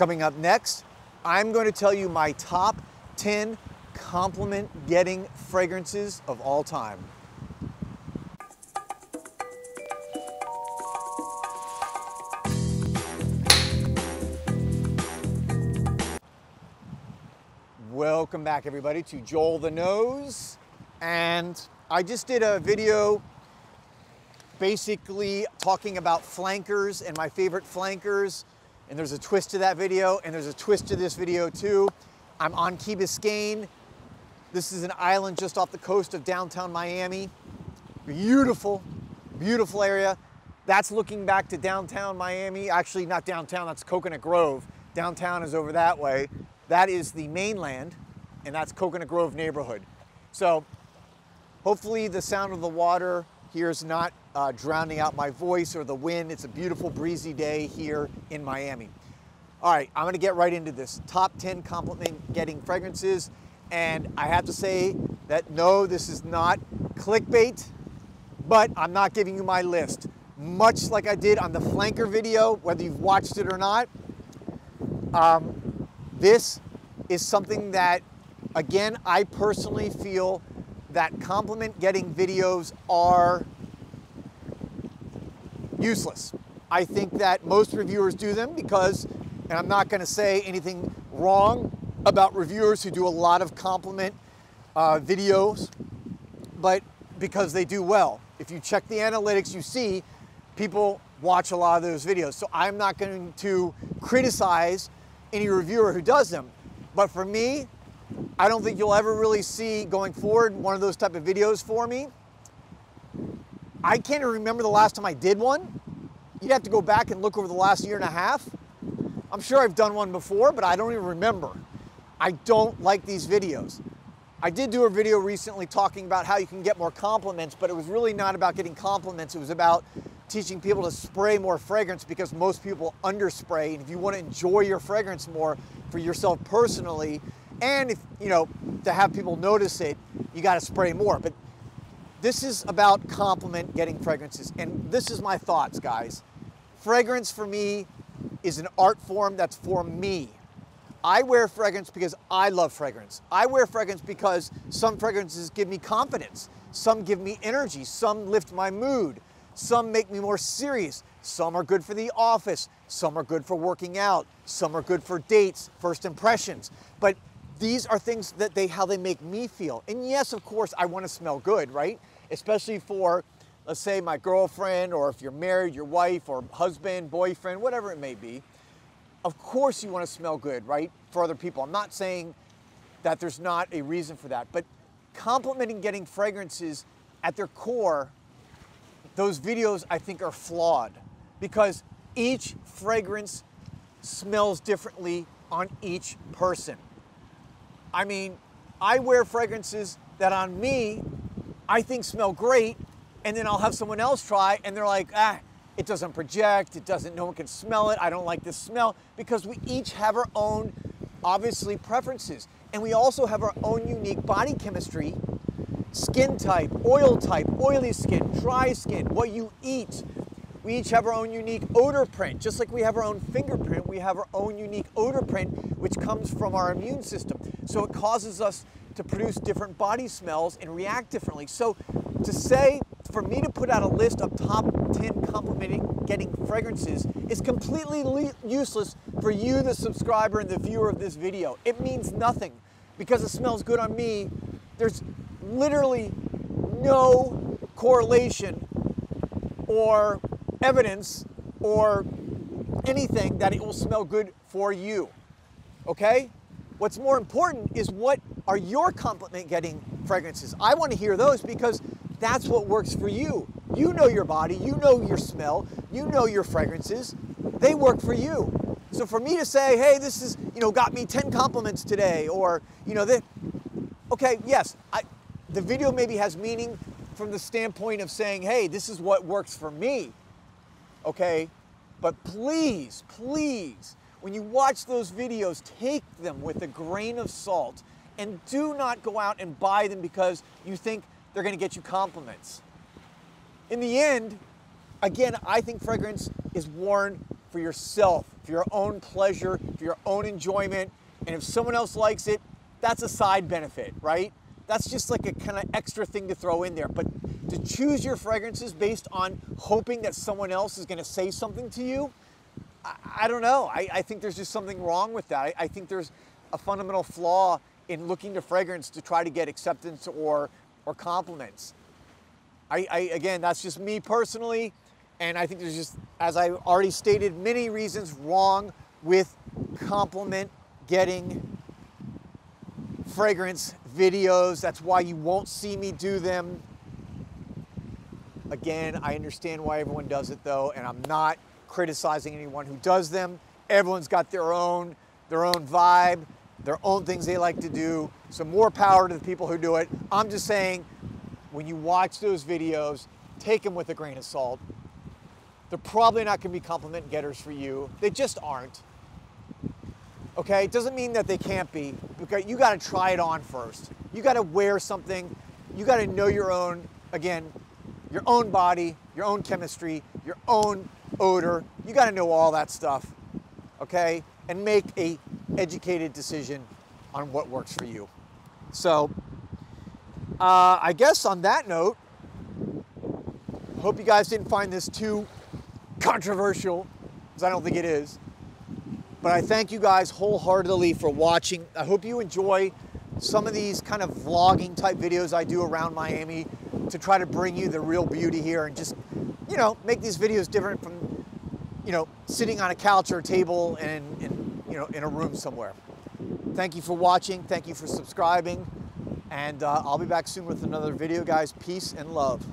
Coming up next, I'm going to tell you my top 10 compliment getting fragrances of all time. Welcome back everybody to Joel the Nose. And I just did a video basically talking about flankers and my favorite flankers. And there's a twist to that video and there's a twist to this video too. I'm on Key Biscayne. This is an island just off the coast of downtown Miami. Beautiful, beautiful area. That's looking back to downtown Miami. Actually, not downtown, that's Coconut Grove. Downtown is over that way. That is the mainland, and that's Coconut Grove neighborhood. So hopefully the sound of the water here is not uh, drowning out my voice or the wind. It's a beautiful breezy day here in Miami. All right, I'm gonna get right into this. Top 10 compliment getting fragrances. And I have to say that no, this is not clickbait, but I'm not giving you my list. Much like I did on the flanker video, whether you've watched it or not, um, this is something that, again, I personally feel that compliment getting videos are useless. I think that most reviewers do them because, and I'm not going to say anything wrong about reviewers who do a lot of compliment uh, videos, but because they do well. If you check the analytics, you see people watch a lot of those videos. So I'm not going to criticize any reviewer who does them. But for me, I don't think you'll ever really see going forward one of those type of videos for me. I can't remember the last time I did one. You'd have to go back and look over the last year and a half. I'm sure I've done one before, but I don't even remember. I don't like these videos. I did do a video recently talking about how you can get more compliments, but it was really not about getting compliments. It was about teaching people to spray more fragrance because most people underspray. And if you want to enjoy your fragrance more for yourself personally, and if you know to have people notice it, you got to spray more. But this is about compliment getting fragrances, and this is my thoughts, guys. Fragrance for me is an art form that's for me. I wear fragrance because I love fragrance. I wear fragrance because some fragrances give me confidence. Some give me energy. Some lift my mood. Some make me more serious. Some are good for the office. Some are good for working out. Some are good for dates, first impressions. But these are things that they how they make me feel. And yes, of course, I want to smell good, right? Especially for let's say my girlfriend or if you're married, your wife or husband, boyfriend, whatever it may be. Of course you want to smell good, right? For other people. I'm not saying that there's not a reason for that, but complimenting getting fragrances at their core those videos I think are flawed because each fragrance smells differently on each person. I mean, I wear fragrances that on me I think smell great, and then I'll have someone else try, and they're like, ah, it doesn't project, it doesn't, no one can smell it, I don't like this smell, because we each have our own, obviously, preferences. And we also have our own unique body chemistry skin type, oil type, oily skin, dry skin, what you eat. We each have our own unique odor print. Just like we have our own fingerprint, we have our own unique odor print, which comes from our immune system. So it causes us to produce different body smells and react differently. So to say, for me to put out a list of top 10 complimenting getting fragrances is completely useless for you, the subscriber and the viewer of this video. It means nothing because it smells good on me. There's literally no correlation or evidence or anything that it will smell good for you. Okay? What's more important is what are your compliment getting fragrances? I want to hear those because that's what works for you. You know your body, you know your smell, you know your fragrances. They work for you. So for me to say, hey, this is, you know, got me 10 compliments today, or, you know, that, okay, yes, I, the video maybe has meaning from the standpoint of saying, hey, this is what works for me, okay? But please, please, when you watch those videos, take them with a grain of salt and do not go out and buy them because you think they're gonna get you compliments. In the end, again, I think fragrance is worn for yourself, for your own pleasure, for your own enjoyment. And if someone else likes it, that's a side benefit, right? That's just like a kind of extra thing to throw in there. But to choose your fragrances based on hoping that someone else is going to say something to you, I, I don't know. I, I, think there's just something wrong with that. I, I think there's a fundamental flaw in looking to fragrance to try to get acceptance or, or compliments. I, I, again, that's just me personally. And I think there's just, as I already stated, many reasons wrong with compliment getting fragrance videos. That's why you won't see me do them. Again, I understand why everyone does it though, and I'm not criticizing anyone who does them. Everyone's got their own, their own vibe, their own things they like to do. So more power to the people who do it. I'm just saying, when you watch those videos, take them with a grain of salt. They're probably not going to be compliment getters for you. They just aren't. Okay, it doesn't mean that they can't be, because you got to try it on first. You got to wear something. You got to know your own, again, your own body, your own chemistry, your own odor. You got to know all that stuff, okay, and make a educated decision on what works for you. So, uh, I guess on that note, hope you guys didn't find this too controversial, because I don't think it is. But I thank you guys wholeheartedly for watching. I hope you enjoy some of these kind of vlogging type videos I do around Miami to try to bring you the real beauty here and just, you know, make these videos different from, you know, sitting on a couch or a table and, and you know, in a room somewhere. Thank you for watching. Thank you for subscribing. And uh, I'll be back soon with another video, guys. Peace and love.